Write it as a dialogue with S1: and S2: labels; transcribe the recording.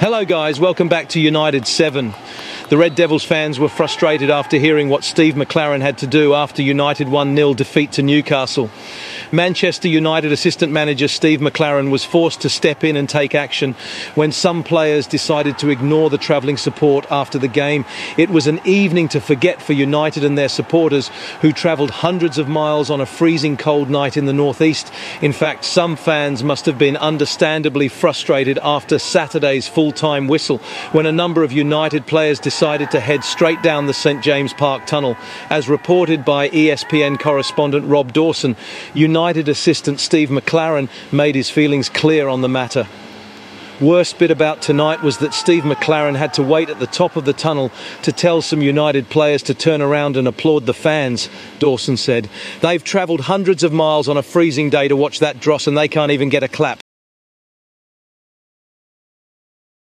S1: Hello, guys. Welcome back to United 7. The Red Devils fans were frustrated after hearing what Steve McClaren had to do after United 1 0 defeat to Newcastle. Manchester United assistant manager Steve McClaren was forced to step in and take action when some players decided to ignore the travelling support after the game. It was an evening to forget for United and their supporters who travelled hundreds of miles on a freezing cold night in the northeast. In fact, some fans must have been understandably frustrated after Saturday's full time whistle when a number of United players decided decided to head straight down the St James Park tunnel. As reported by ESPN correspondent Rob Dawson, United assistant Steve McClaren made his feelings clear on the matter. Worst bit about tonight was that Steve McClaren had to wait at the top of the tunnel to tell some United players to turn around and applaud the fans, Dawson said. They've travelled hundreds of miles on a freezing day to watch that dross and they can't even get a clap.